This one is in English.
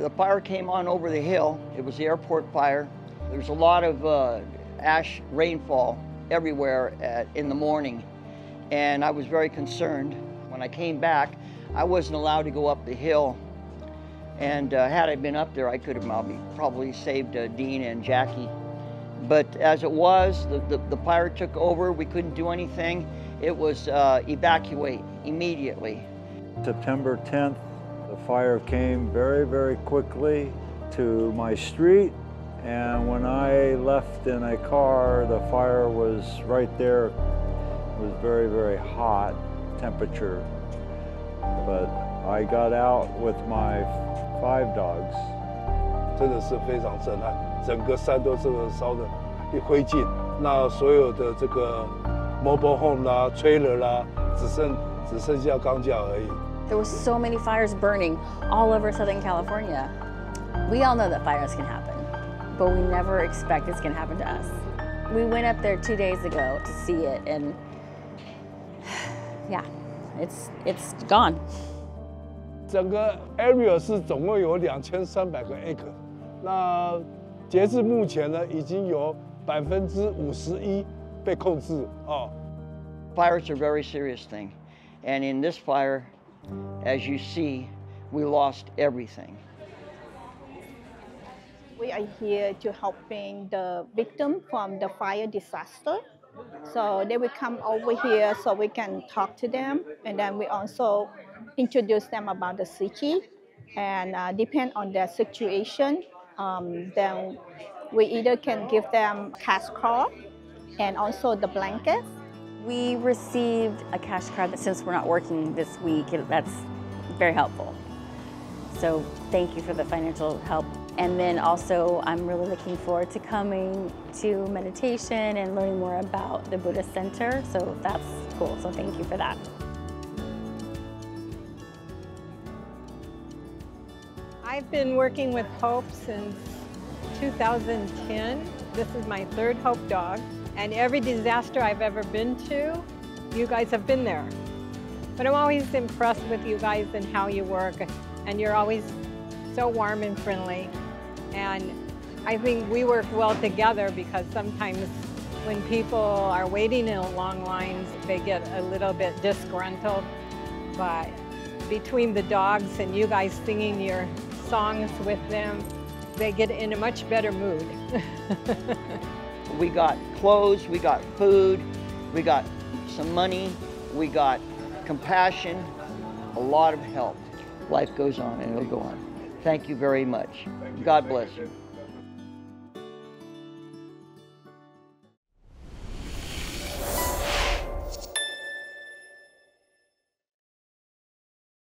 The fire came on over the hill. It was the airport fire. There's a lot of uh, ash rainfall everywhere at, in the morning, and I was very concerned. When I came back, I wasn't allowed to go up the hill, and uh, had I been up there, I could have probably saved uh, Dean and Jackie. But as it was, the, the, the, fire took over. We couldn't do anything. It was uh, evacuate immediately. September 10th, the fire came very, very quickly to my street. And when I left in a car, the fire was right there. It was very, very hot temperature. But I got out with my five dogs. 真的是非常震撼，整个山都是烧的一灰烬。那所有的这个 mobile home 啦、trailer 啦，只剩只剩下钢架而已。 There were so many fires burning all over Southern California. We all know that fires can happen, but we never expect it's going to happen to us. We went up there two days ago to see it, and yeah, it's it's gone. 整个 area 是总共有两千三百个 acre，那截至目前呢，已经有百分之五十一被控制啊。Fires are a very serious thing, and in this fire, as you see, we lost everything. We are here to helping the victim from the fire disaster. So they will come over here so we can talk to them, and then we also introduce them about Tzu Chi, and uh, depend on their situation, um, then we either can give them cash card and also the blankets. We received a cash card since we're not working this week, that's very helpful. So thank you for the financial help. And then also, I'm really looking forward to coming to meditation and learning more about the Buddha Center. So that's cool. So thank you for that. I've been working with Hope since 2010. This is my third Hope dog. And every disaster I've ever been to, you guys have been there. But I'm always impressed with you guys and how you work. And you're always so warm and friendly. And I think we work well together because sometimes when people are waiting in long lines, they get a little bit disgruntled. But between the dogs and you guys singing your songs with them, they get in a much better mood. we got clothes, we got food, we got some money, we got compassion, a lot of help. Life goes on and it'll go on. Thank you very much. God bless you.